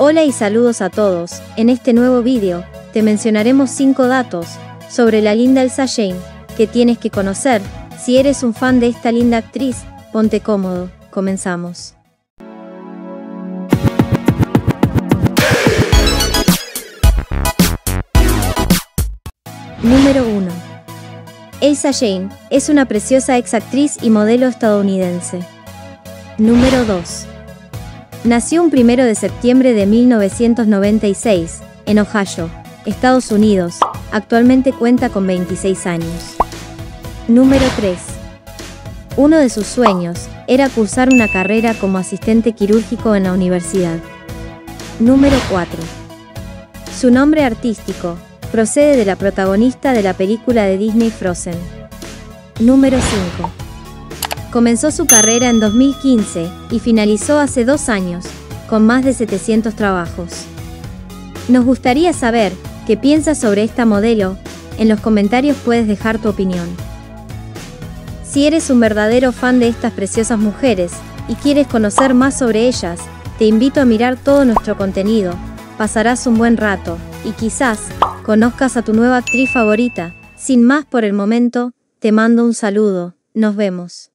Hola y saludos a todos, en este nuevo vídeo, te mencionaremos 5 datos sobre la linda Elsa Jane, que tienes que conocer, si eres un fan de esta linda actriz, ponte cómodo, comenzamos. Número 1. Elsa Jane es una preciosa ex actriz y modelo estadounidense. Número 2. Nació un 1 de septiembre de 1996, en Ohio, Estados Unidos. Actualmente cuenta con 26 años. Número 3. Uno de sus sueños era cursar una carrera como asistente quirúrgico en la universidad. Número 4. Su nombre artístico procede de la protagonista de la película de Disney Frozen. Número 5. Comenzó su carrera en 2015 y finalizó hace dos años, con más de 700 trabajos. Nos gustaría saber qué piensas sobre esta modelo, en los comentarios puedes dejar tu opinión. Si eres un verdadero fan de estas preciosas mujeres y quieres conocer más sobre ellas, te invito a mirar todo nuestro contenido, pasarás un buen rato, y quizás, conozcas a tu nueva actriz favorita. Sin más por el momento, te mando un saludo, nos vemos.